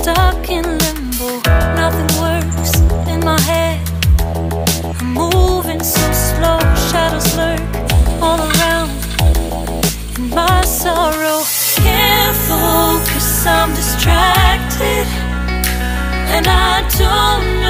Stuck in limbo, nothing works in my head. I'm moving so slow, shadows lurk all around. In my sorrow, can't focus, I'm distracted, and I don't know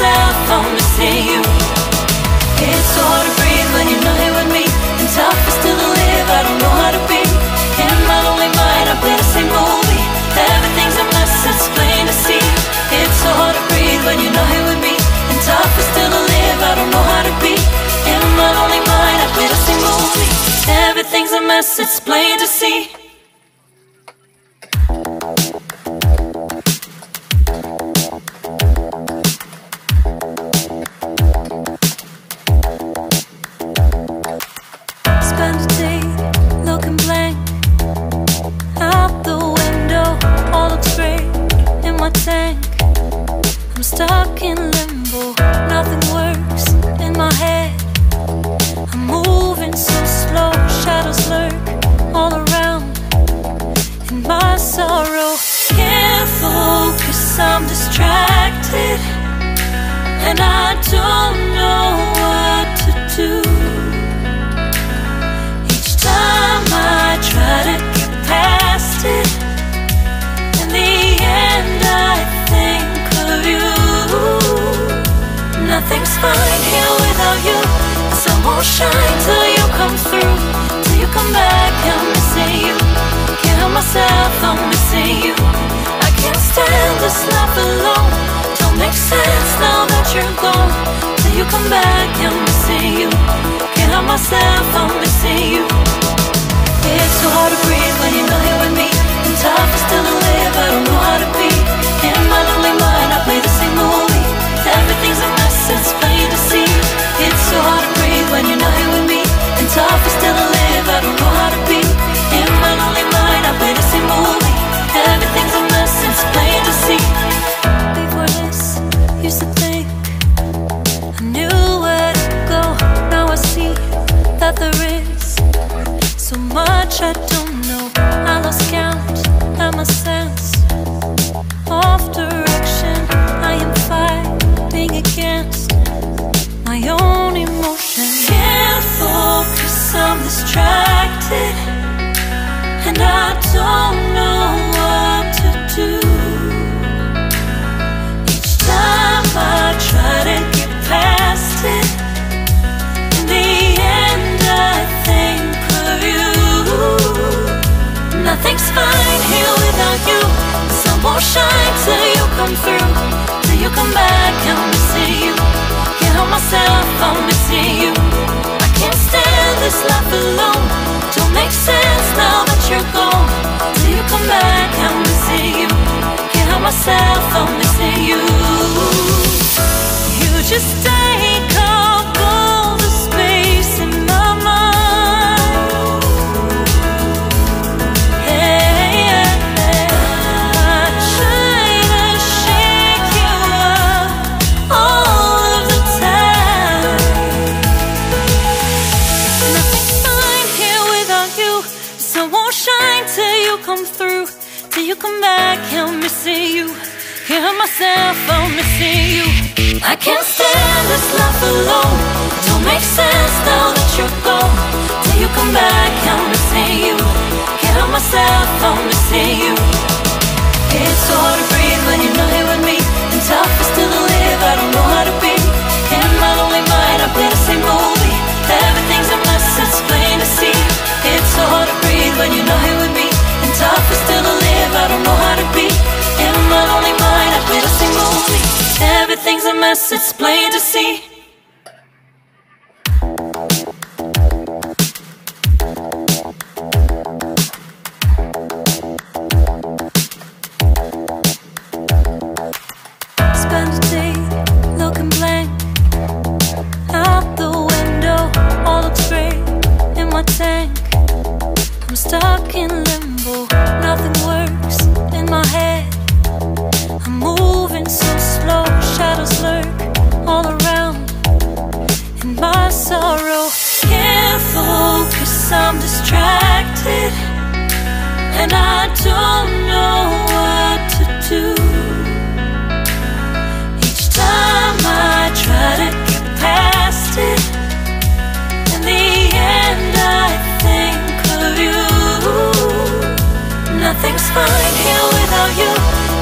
myself, I'm missing you. It's hard to breathe when you're not here with me. And tough is still to live, I don't know how to be. In my lonely mind, I play the same movie. Everything's a mess, it's plain to see. It's so hard to breathe when you're not here with me. And tough is still to live, I don't know how to be. In my lonely mind, I play the same movie. Everything's a mess, it's plain to see. My tank. I'm stuck in limbo. Nothing works in my head. I'm moving so slow. Shadows lurk all around. In my sorrow, can't focus. I'm distracted, and I don't know what to do. Fine here without you. The sun won't shine till you come through. Till you come back, I'm missing you. Can't help myself, I'm missing you. I can't stand this life alone. Don't make sense now that you're gone. Till you come back, I'm missing you. Can't help myself, I'm missing you. It's so hard to breathe when you're not here with me. And tough is still to live, I don't know how to be. In my lonely mind, I play the same movie. So hard to breathe when you're not with me. And I don't know what to do. Each time I try to get past it, in the end I think of you. Nothing's fine here without you. Sun won't shine till you come through, till you come back. I'm missing you. Myself, I'm missing you. You just myself, I'm missing you. It's so hard to breathe when you're not here with me. And tough is still to live, I don't know how to be. In my lonely mind, I play the same movie. Everything's a mess, it's plain to see. It's hard to breathe when you're not here with me. And tough is still to live, I don't know how to be. In my lonely mind, I play the same movie. Everything's a mess, it's plain to see. I'm distracted, and I don't know what to do. Each time I try to get past it, in the end I think of you. Nothing's fine here without you.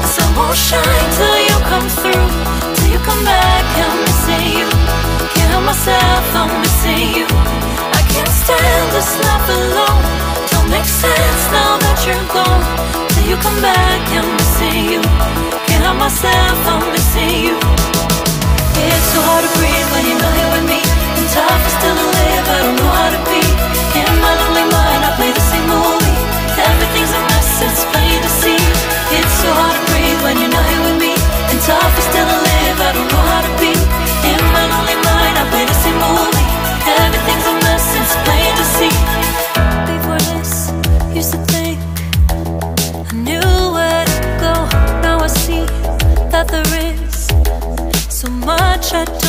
The sun won't shine till you come through, till you come back. I'm missing you. Can't help myself, I'm missing you. Can't stand this life alone. Don't make sense now that you're gone. Till you come back, I'm missing you. Can't help myself, I'm missing you. It's so hard to breathe much I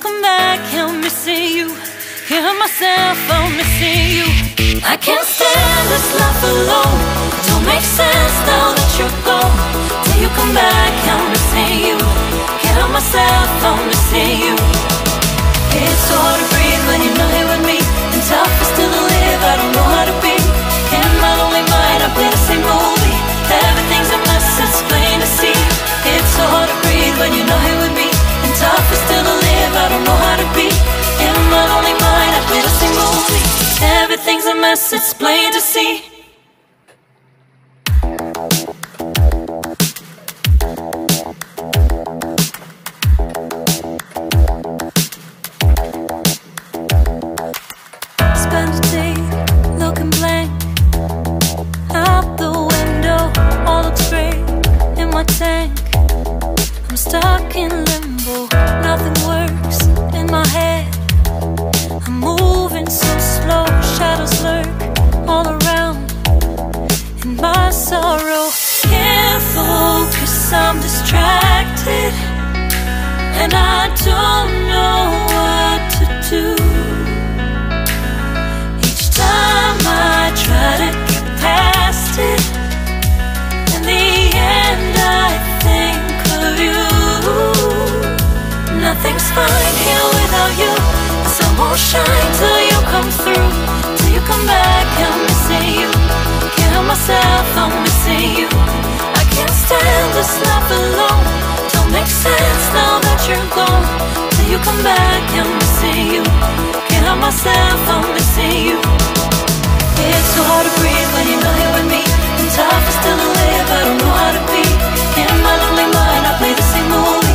come back, I'm missing you. Help myself, I'm missing you. I can't stand this life alone. Don't make sense now that you're gone. Till you come back, I'm missing you. Help myself, I'm missing you. It's hard I'm distracted, and I don't know what to do. Each time I try to get past it, in the end I think of you. Nothing's fine here without you. The sun won't shine till you come through. Till you come back, I'm missing you. Can't help myself, I'm missing you. Stand this life alone Don't make sense now that you're gone. Till you come back, I'm missing you. Can't help myself, I'm missing you. It's so hard to breathe when you're not here with me. And tough is still live, I don't know how to be. In my lonely mind, I play the same movie